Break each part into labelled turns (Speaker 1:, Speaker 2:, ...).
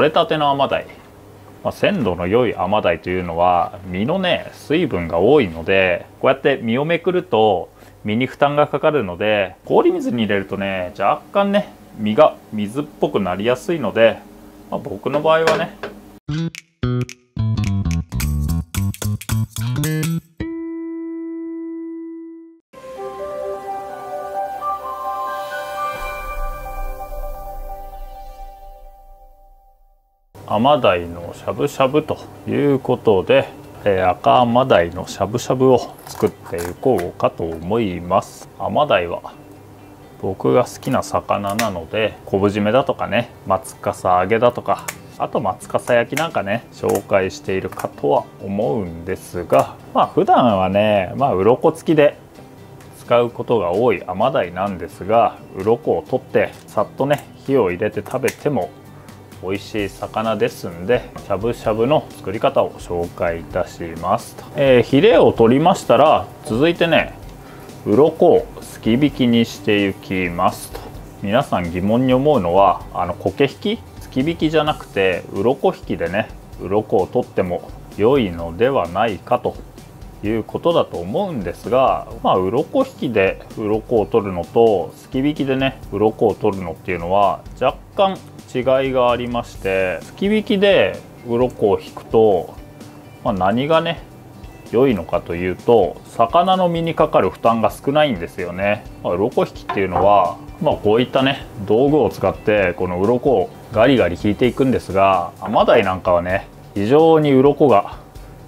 Speaker 1: 取れたての甘鯛、まあ、鮮度の良い甘鯛というのは身のね水分が多いのでこうやって身をめくると身に負担がかかるので氷水に入れるとね若干ね身が水っぽくなりやすいので、まあ、僕の場合はね。甘鯛のしゃぶしゃぶということで、えー、赤甘鯛のしゃぶしゃぶを作っていこうかと思います。甘鯛は僕が好きな魚なので昆布締めだとかね松笠揚げだとかあと松笠焼きなんかね紹介しているかとは思うんですがまあ普段はねまあ鱗付きで使うことが多い甘鯛なんですが鱗を取ってさっとね火を入れて食べても美味しい魚ですんでしゃぶしゃぶの作り方を紹介いたします。と、えー、ヒレを取りましたら続いてね鱗をすき引きにしていきます。と皆さん疑問に思うのはあの苔引き？すき引きじゃなくて鱗引きでね鱗を取っても良いのではないかと。いうことだと思うんですがまあ鱗引きで鱗を取るのとすき引きでね鱗を取るのっていうのは若干違いがありましてすき引きで鱗を引くと、まあ、何がね良いのかというと魚の身にかかる負担が少ないんですよね、まあ、鱗引きっていうのは、まあ、こういったね道具を使ってこの鱗をガリガリ引いていくんですがアマダイなんかはね非常に鱗が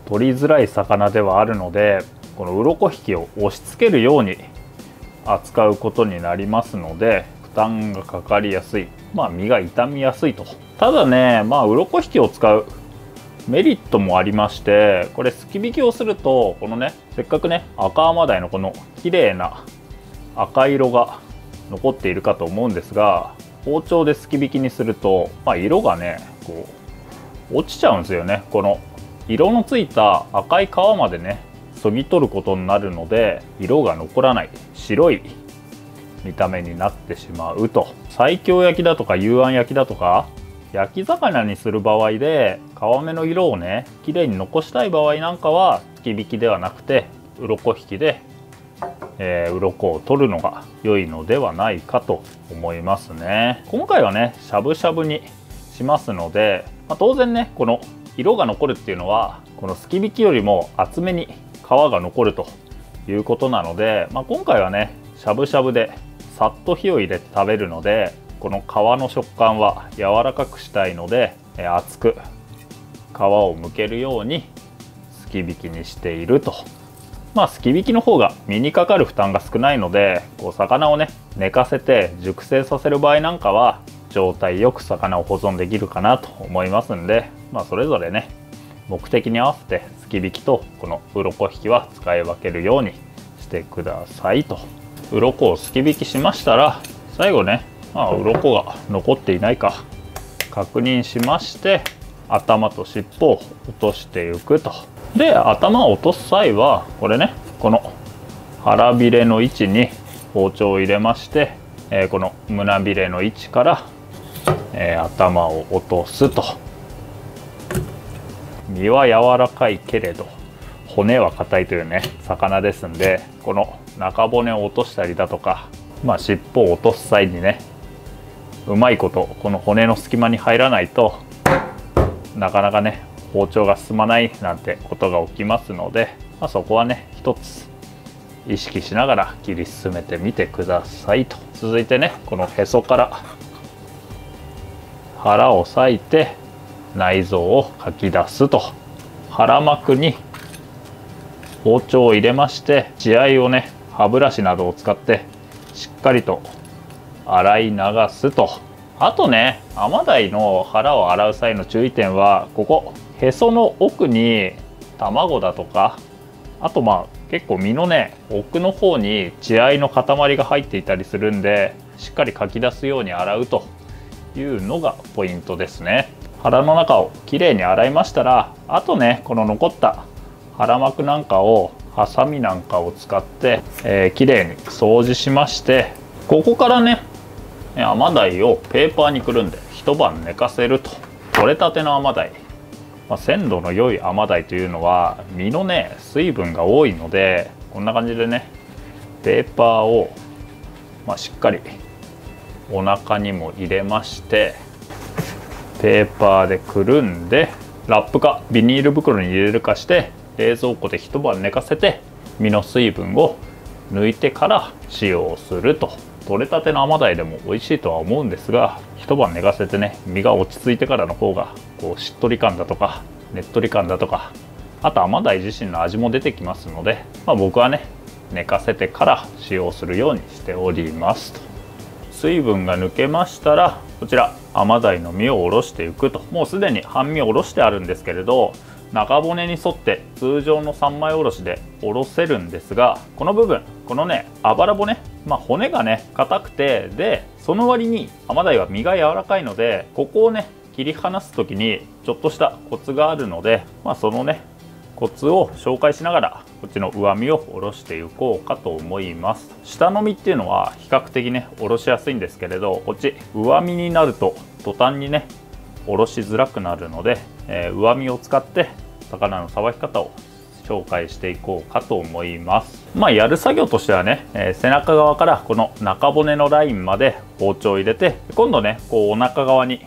Speaker 1: 取りづらい魚ではあるのでこの鱗引きを押し付けるように扱うことになりますので担がかかりやすい。まあ身が傷みやすいと。ただねまあ鱗引きを使う。メリットもありましてこれすき引きをするとこのねせっかくね赤甘鯛のこの綺麗な赤色が残っているかと思うんですが包丁ですき引きにすると、まあ、色がねこう落ちちゃうんですよね。この色のついた赤い皮までねそぎ取ることになるので色が残らない。白い見た目になってしまうと。西京焼きだとか幽庵焼きだとか焼き魚にする場合で皮目の色をね綺麗に残したい場合なんかは突き引きではなくて鱗引きで、えー、鱗を取るのが良いのではないかと思いますね。今回はねしゃぶしゃぶにしますので、まあ、当然ねこの色が残るっていうのはこのすき引きよりも厚めに皮が残るということなので、まあ、今回はねしゃぶしゃぶでさっと火を入れて食べるのでこの皮の食感は柔らかくしたいので厚く皮をむけるようにすき引きにしていると。まあすき引きの方が身にかかる負担が少ないのでこう魚をね寝かせて熟成させる場合なんかは状態よく魚を保存できるかなと思いますんでまあそれぞれね目的に合わせてすき引きとこの鱗引きは使い分けるようにしてくださいと。鱗をすき引きしましたら最後ねまあ鱗が残っていないか確認しまして頭と尻尾を落としていくと。で頭を落とす際はこれねこの腹びれの位置に包丁を入れまして、えー、この胸びれの位置から、えー、頭を落とすと。身は柔らかいけれど。骨は硬いというね魚ですんでこの中骨を落としたりだとかまあ尻尾を落とす際にねうまいことこの骨の隙間に入らないとなかなかね包丁が進まないなんてことが起きますので、まあ、そこはね一つ意識しながら切り進めてみてくださいと。続いてねこのへそから腹を裂いて内臓をかき出すと。腹膜に包丁を入れまして血合いをね歯ブラシなどを使ってしっかりと洗い流すと。あとねアマダイの腹を洗う際の注意点はここへその奥に卵だとかあとまあ結構身のね奥の方に血合いの塊が入っていたりするんでしっかりかき出すように洗うというのがポイントですね。腹の中をきれいに洗いましたらあとねこの残った腹膜なんかをハサミなんかを使って、えー、きれいに掃除しましてここからね甘鯛をペーパーにくるんで一晩寝かせると。取れたての甘鯛、まあ、鮮度の良い甘鯛というのは身のね水分が多いのでこんな感じでねペーパーを、まあ、しっかりお腹にも入れましてペーパーでくるんでラップかビニール袋に入れるかして冷蔵庫で一晩寝かせて身の水分を抜いてから使用すると。取れたての甘鯛でも美味しいとは思うんですが一晩寝かせてね身が落ち着いてからの方がこうしっとり感だとかねっとり感だとかあと甘鯛自身の味も出てきますので、まあ、僕はね寝かせてから使用するようにしておりますと。水分が抜けましたらこちら甘鯛の身をおろしていくと。もうすでに半身をおろしてあるんですけれど中骨に沿って通常の三枚おろしでおろせるんですがこの部分このねあばら骨まあ、骨がね硬くてでその割に甘鯛は身が柔らかいのでここをね切り離す時にちょっとしたコツがあるので、まあ、そのねコツを紹介しながらこっちの上身を下ろしていこうかと思います。下の身っていうのは比較的ね下ろしやすいんですけれどこっち上身になると途端にね下ろしづらくなるので、えー、上身を使って魚のさばき方を紹介していこうかと思います。まあやる作業としてはね、えー、背中側からこの中骨のラインまで包丁を入れて今度ねこうお腹側に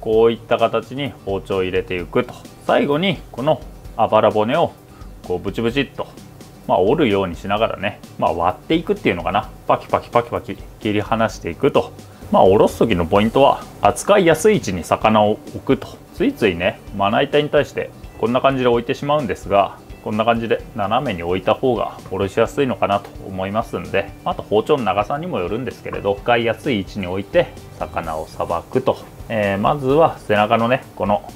Speaker 1: こういった形に包丁を入れていくと。最後にこのあばら骨をこうブチブチっとまあ、折るようにしながらね、まあ、割っていくっていうのかな。パキパキパキパキ切り離していくと。まあおろす時のポイントは扱いやすい位置に魚を置くと。ついついねまな板に対してこんな感じで置いてしまうんですがこんな感じで斜めに置いた方がおろしやすいのかなと思いますんであと包丁の長さにもよるんですけれど使いやすい位置に置いて魚をさばくと、えー、まずは背中のねこの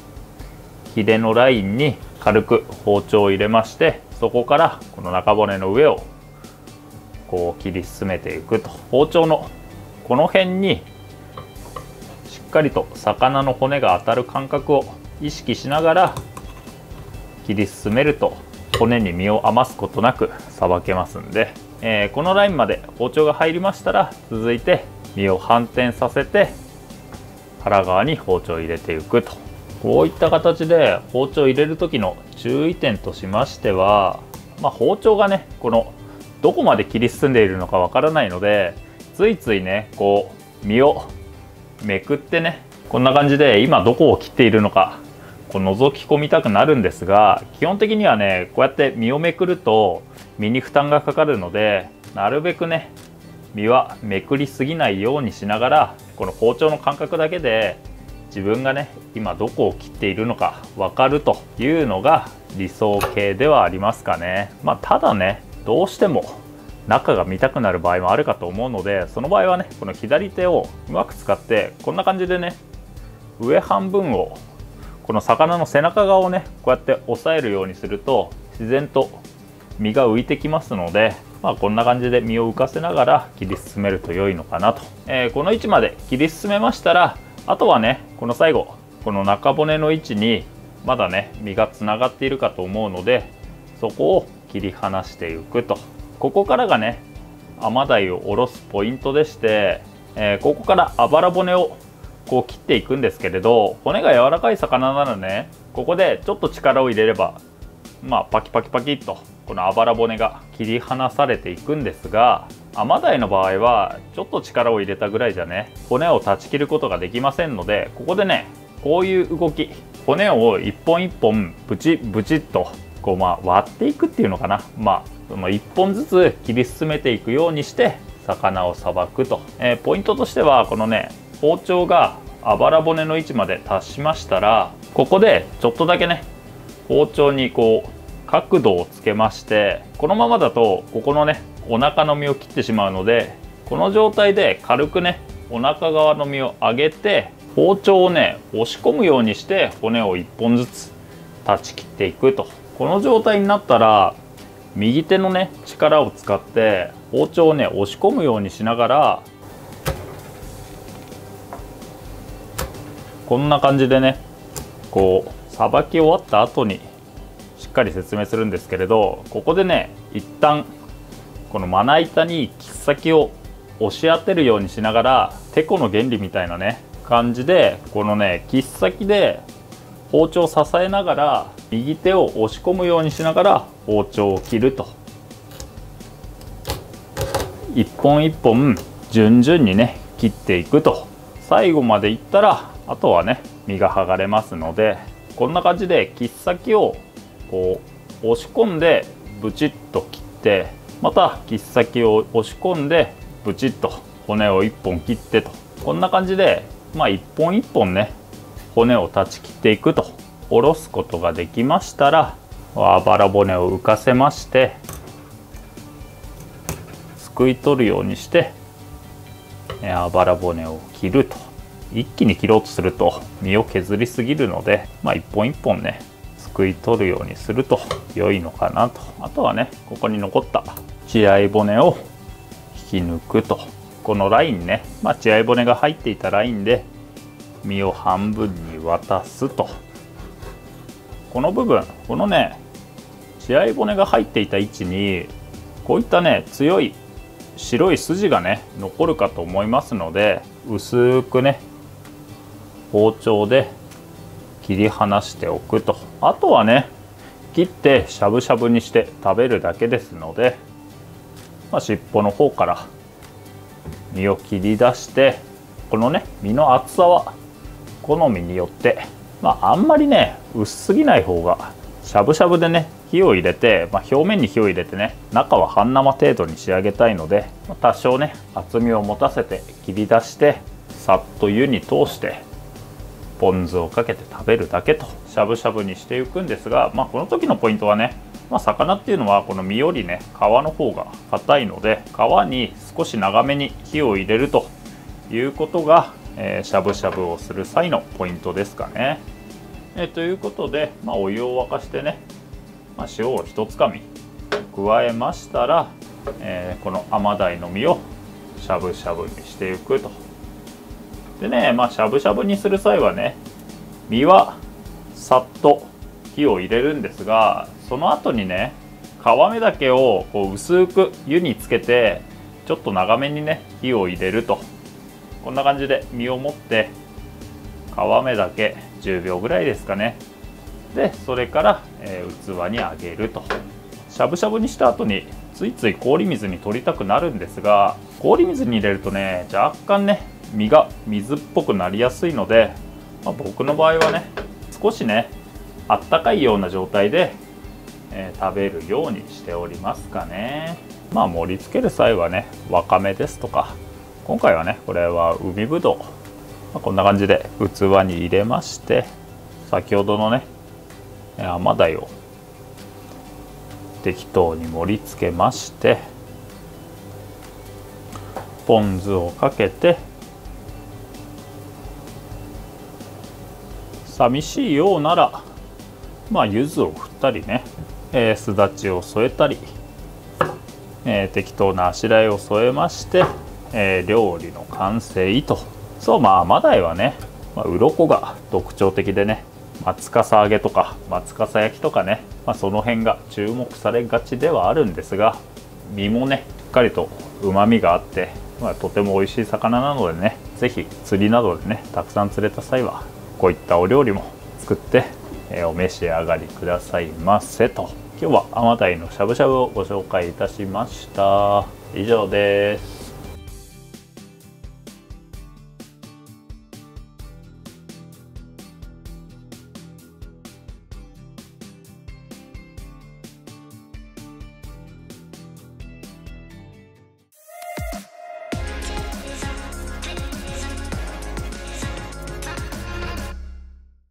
Speaker 1: ヒレのラインに軽く包丁を入れましてそこからこの中骨の上をこう切り進めていくと。包丁のこの辺にしっかりと魚の骨が当たる感覚を意識しながら切り進めると骨に身を余すことなくさばけますんで、えー、このラインまで包丁が入りましたら続いて身を反転させて腹側に包丁を入れていくと。こういった形で包丁を入れる時の注意点としましては、まあ、包丁がねこのどこまで切り進んでいるのかわからないのでついついねこう身をめくってねこんな感じで今どこを切っているのかこう覗き込みたくなるんですが基本的にはねこうやって身をめくると身に負担がかかるのでなるべくね身はめくりすぎないようにしながらこの包丁の感覚だけで自分がね今どこを切っているのか分かるというのが理想形ではありますかね。まあただねどうしても中が見たくなる場合もあるかと思うのでその場合はねこの左手をうまく使ってこんな感じでね上半分をこの魚の背中側をねこうやって押さえるようにすると自然と身が浮いてきますので、まあ、こんな感じで身を浮かせながら切り進めると良いのかなと、えー、この位置まで切り進めましたらあとはねこの最後この中骨の位置にまだね身がつながっているかと思うのでそこを切り離していくと。ここからがね甘鯛を下ろすポイントでして、えー、ここからあばら骨をこう切っていくんですけれど骨が柔らかい魚ならねここでちょっと力を入れればまあパキパキパキっとこのあばら骨が切り離されていくんですがアマダイの場合はちょっと力を入れたぐらいじゃね骨を断ち切ることができませんのでここでねこういう動き骨を一本一本ブチブチっとこうまあ割っていくっていうのかな。まあその1本ずつ切り進めていくようにして魚をさばくと、えー、ポイントとしてはこのね包丁があばら骨の位置まで達しましたらここでちょっとだけね包丁にこう角度をつけましてこのままだとここのねお腹の身を切ってしまうのでこの状態で軽くねお腹側の身を上げて包丁をね押し込むようにして骨を1本ずつ断ち切っていくと。この状態になったら右手のね力を使って包丁をね押し込むようにしながらこんな感じでねこうさばき終わった後にしっかり説明するんですけれどここでね一旦このまな板に切っ先を押し当てるようにしながらてこの原理みたいなね感じでこのね切っ先で包丁を支えながら右手を押し込むようにしながら包丁を切ると。一本一本順々にね切っていくと。最後までいったらあとはね身が剥がれますのでこんな感じで切っ先をこう押し込んでブチッと切ってまた切っ先を押し込んでブチッと骨を1本切ってと。こんな感じでまあ1本1本ね骨を断ち切っていくと。下ろすことができましたらあばら骨を浮かせましてすくい取るようにしてあばら骨を切ると。一気に切ろうとすると身を削りすぎるので、まあ、一本一本ねすくい取るようにすると良いのかなと。あとはねここに残った血合い骨を引き抜くと。このラインね、まあ、血合い骨が入っていたラインで身を半分に渡すと。この部分このね血合い骨が入っていた位置にこういったね強い白い筋がね残るかと思いますので薄くね包丁で切り離しておくと。あとはね切ってしゃぶしゃぶにして食べるだけですので、まあ、尻尾の方から身を切り出してこのね身の厚さは好みによって、まあ、あんまりね薄すぎない方がしゃぶしゃぶでね火を入れて、まあ、表面に火を入れてね中は半生程度に仕上げたいので、まあ、多少ね厚みを持たせて切り出してさっと湯に通してポン酢をかけて食べるだけとしゃぶしゃぶにしていくんですが、まあ、この時のポイントはね、まあ、魚っていうのはこの身よりね皮の方が硬いので皮に少し長めに火を入れるということが、えー、しゃぶしゃぶをする際のポイントですかね。えー、ということで、まあ、お湯を沸かしてね、まあ、塩を1つかみ加えましたら、えー、この甘鯛の身をしゃぶしゃぶにしていくとでねまあしゃぶしゃぶにする際はね身はさっと火を入れるんですがその後にね皮目だけをこう薄く湯につけてちょっと長めにね火を入れると。こんな感じで身を持って皮目だけ10秒ぐらいですかね。でそれから、えー、器にあげると。しゃぶしゃぶにした後についつい氷水に取りたくなるんですが氷水に入れるとね若干ね身が水っぽくなりやすいので、まあ、僕の場合はね少しねあったかいような状態で、えー、食べるようにしておりますかね。まあ盛り付ける際はねわかめですとか今回はねこれは海ぶどうまあ、こんな感じで器に入れまして先ほどのね甘鯛を適当に盛り付けましてポン酢をかけて寂しいようならまあ柚子を振ったりね、えー、すだちを添えたり、えー、適当なあしらいを添えまして、えー、料理の完成とそうまあマダイはね、まあ、鱗が特徴的でね松笠揚げとか松笠焼きとかね、まあ、その辺が注目されがちではあるんですが身もねしっかりとうまみがあって、まあ、とても美味しい魚なのでね是非釣りなどでねたくさん釣れた際はこういったお料理も作って、え、お召し上がりくださいませと。今日はアマダイのしゃぶしゃぶをご紹介いたしました。以上です。